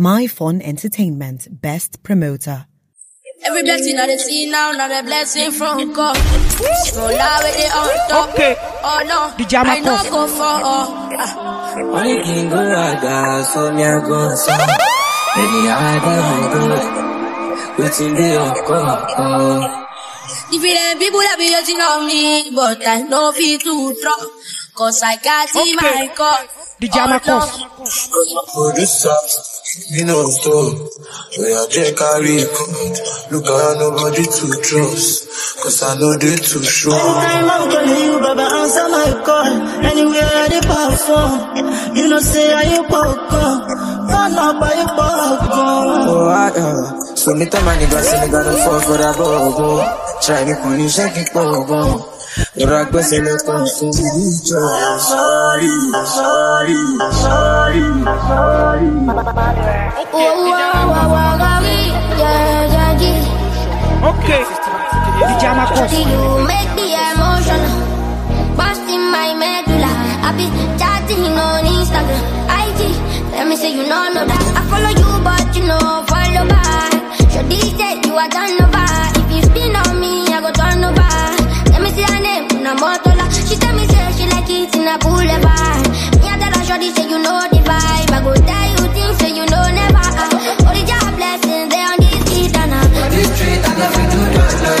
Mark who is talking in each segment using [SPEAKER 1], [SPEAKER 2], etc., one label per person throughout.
[SPEAKER 1] My Fun Entertainment Best Promoter.
[SPEAKER 2] Every blessing I see now, not a blessing from God. So lie with it on top.
[SPEAKER 3] Okay.
[SPEAKER 2] Oh no,
[SPEAKER 3] The Jama
[SPEAKER 2] I know go for oh.
[SPEAKER 4] Only king go raga, so me a go so. Baby, I got oh, go. Waiting there, oh,
[SPEAKER 2] Different people that be hating on me, but I know fit to drop. Cause I got in
[SPEAKER 3] Okay.
[SPEAKER 2] my Oh, no.
[SPEAKER 3] Cough.
[SPEAKER 4] Cause my producer, you know, store. Where I just carry code. Look around, nobody to trust. Cause I know they too sure.
[SPEAKER 5] Anytime I'm calling you, Baba, answer my call. Anywhere I dey perform, you know say I you welcome. Turn up, I you welcome.
[SPEAKER 4] Oh, I, uh, so me tell my niggas, say me gotta fall for that bobo. Try me pony, shake it, bobo. Rock, but say let's go, so we need you. Sorry, sorry, sorry, sorry.
[SPEAKER 6] Oh, oh, oh, oh, oh, yeah, yeah, yeah.
[SPEAKER 3] Okay. The Jama Cough.
[SPEAKER 6] You make me emotional? Busting my medulla. I be chatting on Instagram, IG. Let me say you know, know that I follow you, but you know follow back. Should this say you are done over? Say you know the vibe. I go tell you things say you know never. Only your blessings they on this street and I.
[SPEAKER 4] This street, I never do that, no.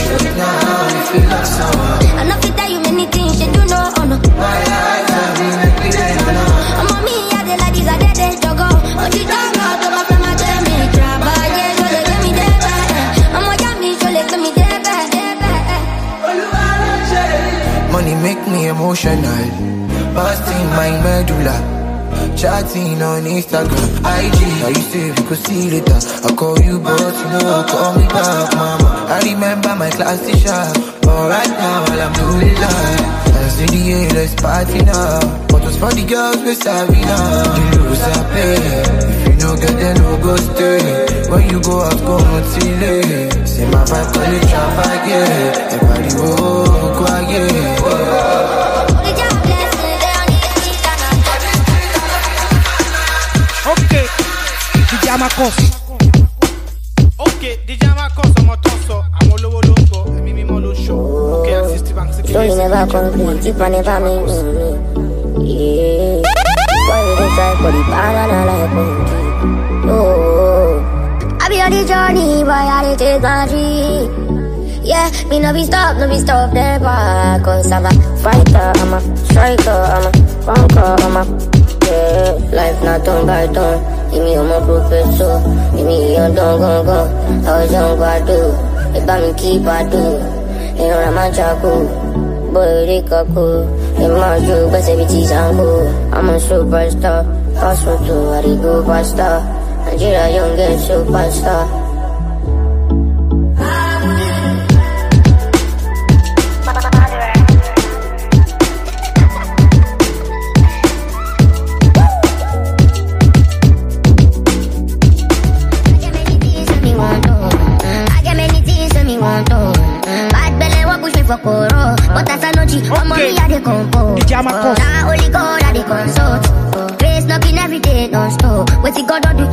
[SPEAKER 4] Show it now, you feel like someone.
[SPEAKER 6] I know fit tell you many things, you know, oh no.
[SPEAKER 4] My life, I mean, make me day, no, no.
[SPEAKER 6] I'm on me, I like this, I dey dey jogo. Oh, she don't know, to my friend, my tell me, trabaye, so they get me there, eh. I'm on yummy, so they get me there, eh.
[SPEAKER 4] Money make me emotional. Busting my medulla. Chatting on Instagram, IG. I used to we could later. I call you, but you know, call me back, mama. I remember my class teacher. But right now, all I'm doing life. I see the A, let's party now. But was for the girls, we savvy now. You lose a pay. If you no get then no go stay. When you go out, go until late. Say my vibe, call it trap again. Everybody, oh, go
[SPEAKER 3] The Jama Cough.
[SPEAKER 7] Okay, DJ Amacoz ọmọ tó ń sọ, àwọn olówó ló ń gbọ́, ẹ̀mí mímọ́ ló ń ṣọ́. Okay, and sixty bank sixty
[SPEAKER 6] Story
[SPEAKER 7] days.
[SPEAKER 6] never complete, if I never make me, yeah. Boy, we dey try for the banana like monkey. Oh, I be on the journey, boy, I dey take my tree. Yeah, me no be stop, no be stop never. Cause I'm a fighter, I'm a striker, I'm a conqueror, I'm a yeah. Life not turn by turn. Give me my professor, give me your don gon gon. I was young, I do? If I'm keep I do. You know I'm a chaku, boy they kaku. Oh. In my joke, but every cheese I'm cool. I'm a superstar, hustle too, I dey go faster. Nigeria young get superstar.
[SPEAKER 3] DJ Amacoz.
[SPEAKER 6] Now only God I dey consult. Grace not been every day non stop. What you God do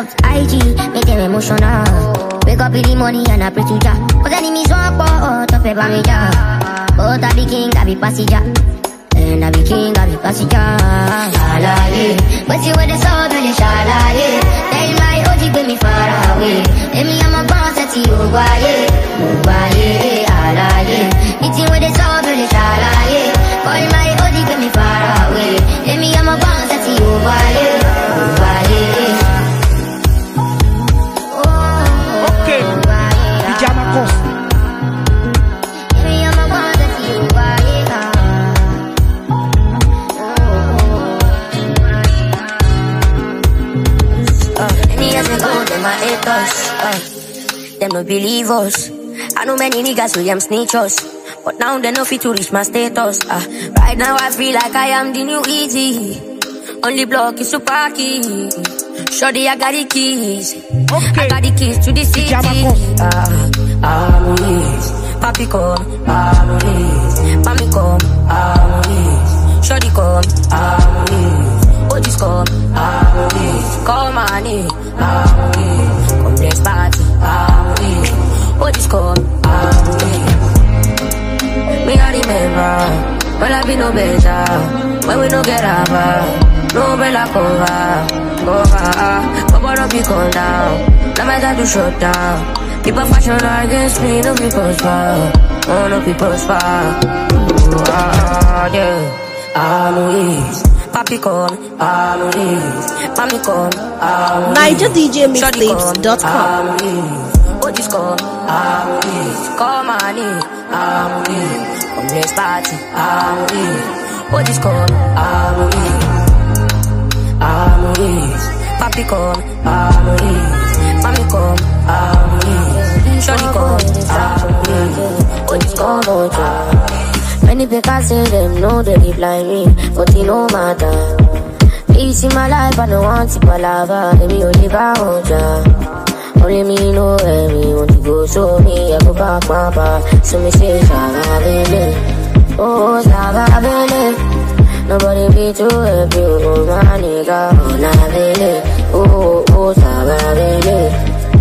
[SPEAKER 6] I IG, make them emotional. Wake up in the morning and I pray to Jah. Cause enemies want for out of paper me Jah. But I be king, I be passenger. And I be king, I be passenger. Shalaye. But see where the soul really shalaye. Tell my OG bring me far away. Let me I'm a boss at you, why? Why? Alaye. Eating with the soul really shalaye. Call my OG bring me far away. No believe us. I know many niggas who them snitch us. But now they know fit to reach my status. Uh, right now I feel like I am the new easy. Only block is super key. Shorty, I got the keys. I got the keys to the city. Ah, this. Papi come, this. Mami come, this. Shorty come, I'm on this. Ojis come, on this. Call my I'm on. Come let's party, this. Ojis come, I'm. Me I remember when I be no better, uh. when we no get over. No bella cover, cover. Uh, uh. Papa don't be calm down. Now my dad to shut down. People fashion against me, no people spar. Oh, no people spar. Ooh, ah, yeah. I'm Papi come, I'm Mami come, I'm NaijaDJMixtapes.com. Ojis come. Call my name, I'm Luis. Come let's party, I'm Luis. Ojis come, I'm Luis. Amoris, papi come, Amoris, mami come, Amoris, shorty come, Amoris, Ojis come, Ojo. Many people say them know they reply me, but it no matter. Peace in my life, I don't want to palava, baby, only bound Only me know where me want to go, show me, I go back my bar. So me say, Saga, baby, oh, Saga, baby. Nobody be too happy, oh my nigga, oh baby, oh oh sababele,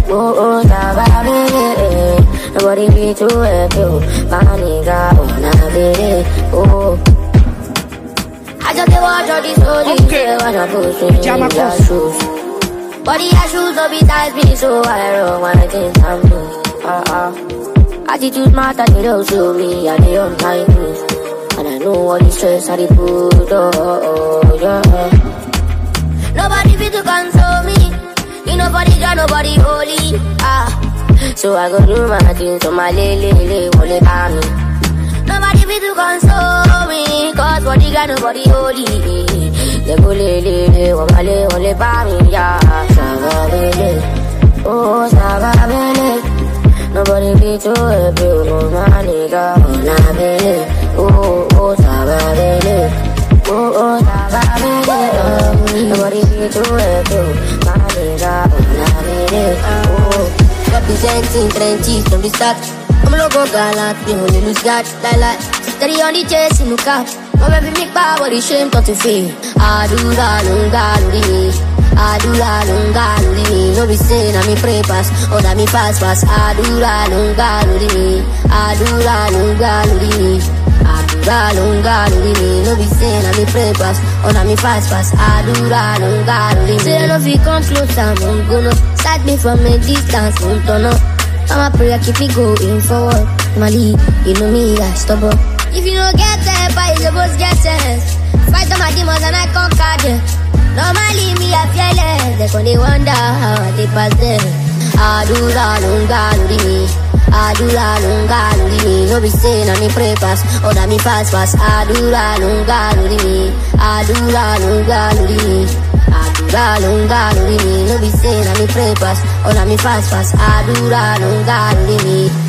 [SPEAKER 6] oh oh sababele. Nobody be too happy, oh my nigga, oh baby, oh. I just watch all these soldiers,
[SPEAKER 3] Okay.
[SPEAKER 6] wanna push me in
[SPEAKER 3] Pajama
[SPEAKER 6] shoes. Body I shoes no be tight me, so I roll when I think I'm loose. Uh-uh. Attitude matter, they don't show me, and they news. And I know all the stress I dey put, oh, oh, oh, yeah. Nobody fit to console me. You nobody got nobody holy. Ah, so I go do my things on my lele, lele, wole pa me. Nobody fit to console me, cause body got nobody holy. They go lele, lele, wole, wole pa me, yeah. Savabele, oh, savabele. Nobody be too happy, oh my nigga, oh nah bele, oh oh sababele, oh oh sababele, oh. Nobody be too happy, oh my nigga, oh nah bele, oh. Representing trenches from the start, I'm logo gallant, me only lose God, like like. Steady on the chase in the cap, my baby make power, the shame not to fail. I do that, lunga, lunga, Adula lunga ludi No be say na me pray pass. Or na me pass pass Adula lunga ludi Adula lunga ludi Adula lunga ludi No be say na me pray pass Or na me pass. pass Adula lunga ludi Say no fi come close I'm gonna Start me from a distance. Won't turn up I'm a prayer keep me going forward. lead, you know me I stubborn If you don't get but you supposed get sense Fight all my demons and I conquer them Normally me I fearless They they wonder how I dey pass them Adura lunga ludi me. Adura lunga ludi me. No be say na me pray pass Or na me pass pass lunga ludi me. Adura lunga ludi me. Adura lunga ludi me. No be say na me pray pass Or na me fast pass Adura lunga ludi me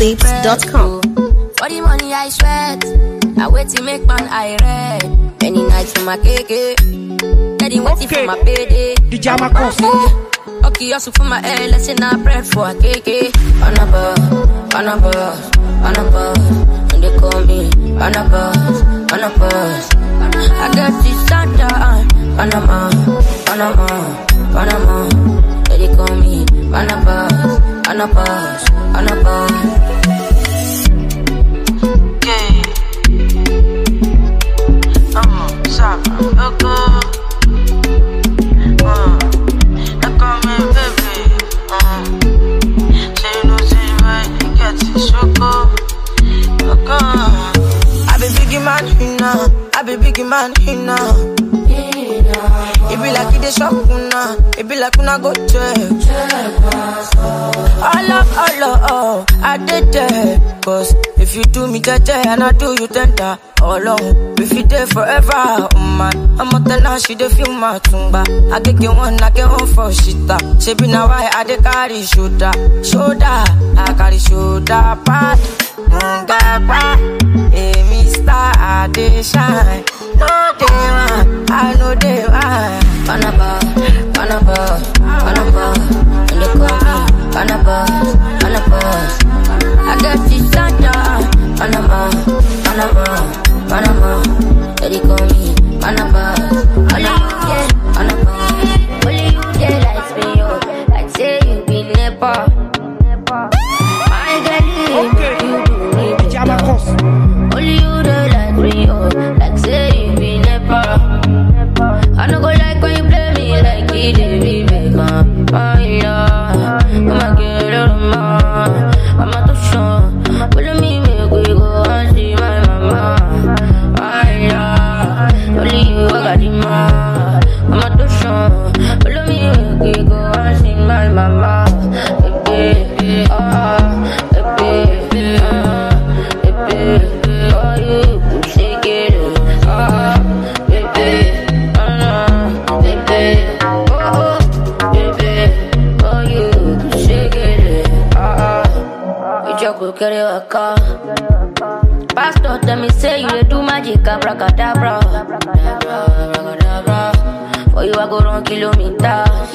[SPEAKER 6] NaijaDJMixtapes.com. For the money I sweat, I wait to make man I red. Many nights for my cake, steady waiting
[SPEAKER 3] Okay.
[SPEAKER 6] for my payday.
[SPEAKER 3] DJ Amacoz.
[SPEAKER 6] Okay, also for my head, let's say now bread for a cake. On a bus, on a bus, on a bus. When they call me, on a bus, on a bus. I got this Santa, Panama, Panama, Panama. They call me, on a bus, on a bus, on a bus.
[SPEAKER 8] I be big man in now. It be like it is shop una, uh. it like una go check. All up, all up, all oh, I did that, cause if you do me jaja and I do you tender. All on, if you there forever, oh man. I'ma tell her she dey feel my tumba. I get get one, I get one for shita. She be now why I dey carry shoulder, shoulder. I carry shoulder pad, munga pa. Hey, Mister, I dey shine.
[SPEAKER 6] Kere waka. Pastor tell me say you dey do magic abracadabra. For you I go run kilometers.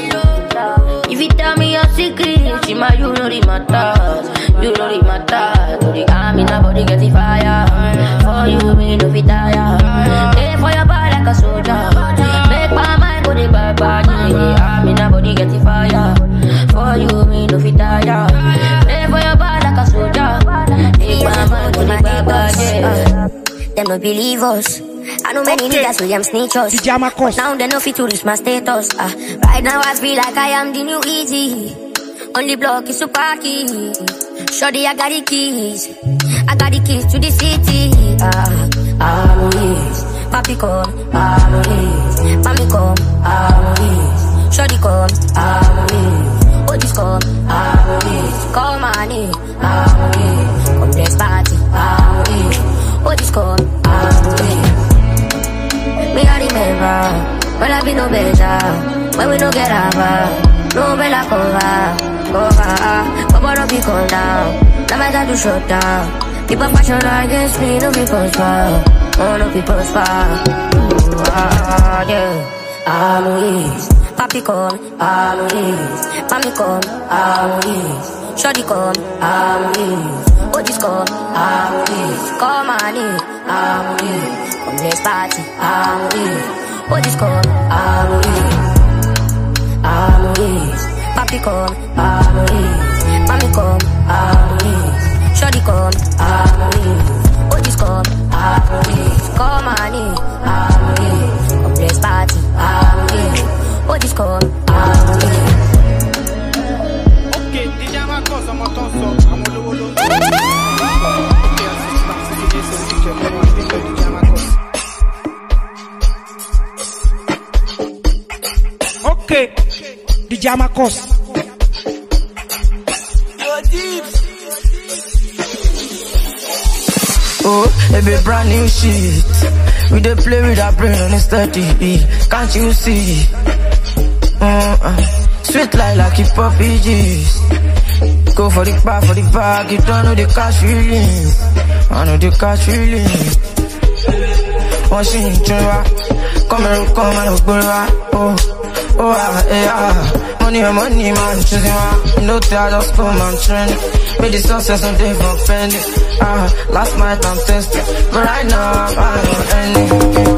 [SPEAKER 6] If you tell me your secret, Chima, you know the matters. You know the matters. To the army, nobody get the fire. For you, me no fit tire. Stay for your body like a soldier. Make my mind go the bad bad. In the army, nobody get the fire. For you, me no fit tire. Stay for your Make my mind go the bad bad. Yeah. Them no believe us. I know many niggas with them snitch us. Now they no fit to reach my status. Ah, right now I feel like I am the new easy. On the block is super key. Shorty, I got the keys. I got the keys to the city. Ah, I'm with. Papi come, I'm with. Mami come, I'm with. Shorty come, I'm with. Otis come, I'm with. Call money, I'm with. Come let's party, with. Otis come, I'm with. Me I remember when I be no better, when we no get over. No bella cover, cover. But don't be cool down. Now my time to shut down. People fashion against me, no people far. Oh, no people far. Ooh, ah, yeah. I'm with. Papi come, I'm with. Mami come, I'm with. Shorty come, I'm Otis come, I'm with. Come on in, I'm with. Come let's party, I'm with. Otis come, I'm with. Papi come, I'm come, I'm. Shorty come, I'm with. Otis come, I'm with. Come on in, I'm with. Come let's party, I'm with. Come,
[SPEAKER 7] DJ
[SPEAKER 3] Amacoz.
[SPEAKER 8] Oh, bit brand new shit. We dey play with our brain on a steady. Can't you see? Uh-uh. Sweet like lucky puppy juice. Go for the bar, for the bag. You don't know the cash feelings. I know the cash ṣì ń tún wá. Kọ́mẹ̀rù kan máa ń gbórí. Oh, oh, ah, eh, ah. Money on money, man, choosing wá. No tell, just come and trend. Made the success on day for penny. Ah, last night I'm tested. But right now, I'm on any.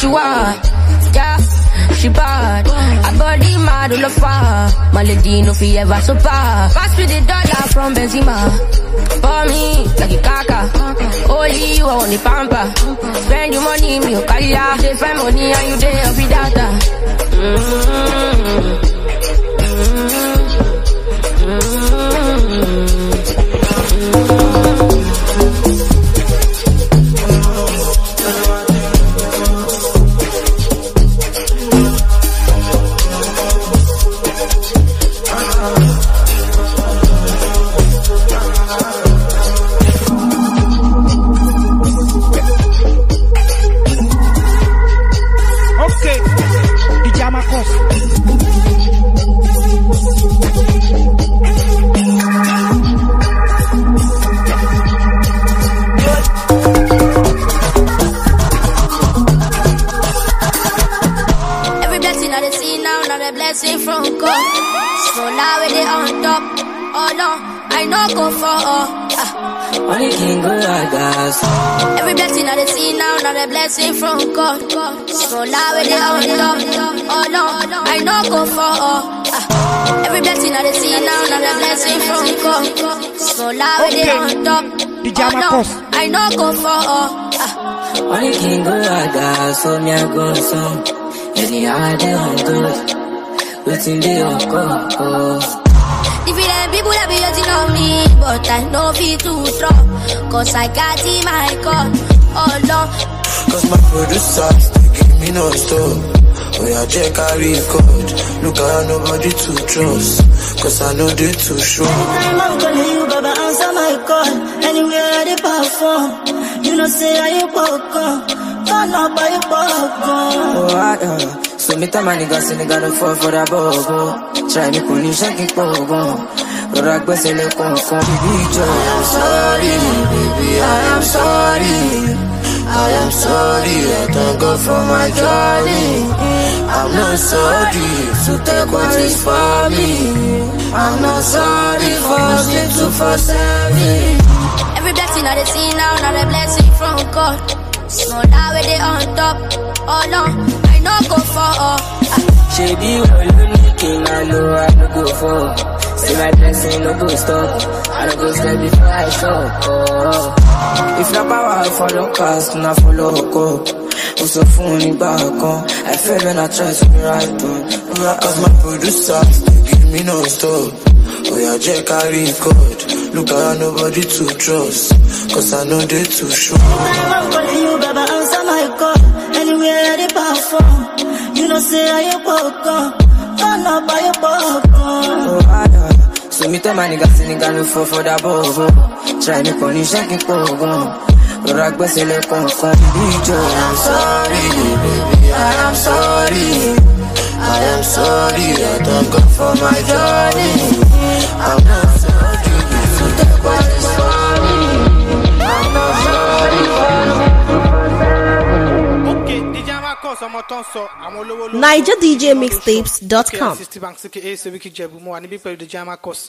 [SPEAKER 6] See Japan, konnichiwa. Yeah,
[SPEAKER 2] she bad. I body mad all of her. My lady no fi ever super. Pass me the dollar from Benzema. For me, like a kaka. Only you on the pamper. Spend your money, me o kaya. You find money and you dey off data. Mm-hmm.
[SPEAKER 3] Okay.
[SPEAKER 6] Oh no, I know go for all. Ah.
[SPEAKER 8] Money can go like that.
[SPEAKER 6] Every blessing I dey see now, not a blessing from God. So now we dey on top. Oh no, I know go for all. Ah. Every blessing I dey see now, not a blessing from God. So now we dey
[SPEAKER 3] Okay.
[SPEAKER 6] on top. Oh no, I know go for all. Ah.
[SPEAKER 8] Money can go like that. So me I go some. Anyhow I dey on good. Waiting day on call.
[SPEAKER 6] If it ain't people that be hating on me, but I know be too strong. Cause I got in my God. Oh no,
[SPEAKER 4] Cause my producers, they give me no stop. Oh yeah, check carry code. Look at nobody to trust. Cause I know they too sure.
[SPEAKER 5] Anytime I'm calling you, Baba, answer my call. Anywhere I dey perform, you know say I ain't welcome. Turn up, I ain't welcome.
[SPEAKER 8] Oh, I, uh, so me tell my niggas, say nigga no fall for that bobo. Try me kuni shaking pogo. Rọra gbẹ́sẹ̀ lẹ́kọ̀ọ́ kan bíbí ìjọ.
[SPEAKER 4] I am sorry, baby, I am sorry. I am sorry, I thank God for my journey. I'm not sorry to take what is for me. I'm not sorry for sleep to for seven.
[SPEAKER 6] every blessing I dey see now, not a blessing from God. So now we dey on top. Oh no, I know go for all. Ah.
[SPEAKER 8] Ṣebí wọ́n ló ní kí n máa lo àdúgbò fọ́. Say my blessing no go stop. I no go step before I stop. Oh. If na power I follow cast, na follow oko. Mo sọ fún nígbà kan, I fail when I try to be right on.
[SPEAKER 4] Cause my producers, they give me no stop. Oh yeah, check carry code. Look at nobody to trust. Cause I know they too sure.
[SPEAKER 5] I'm calling you, Baba, answer my call. Anywhere I dey perform, you know say I ain't welcome. Turn up, I ain't welcome.
[SPEAKER 8] Oh, I, uh, me tell my niggas, say nigga no fall for that bobo. Try me ìjọ.
[SPEAKER 4] I'm sorry, baby, I am sorry. I am sorry, I thank God for my journey. I'm not
[SPEAKER 7] Amacoz.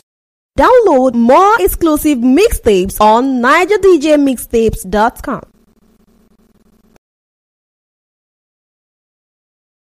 [SPEAKER 9] Download more exclusive mixtapes on NaijaDJMixtapes.com.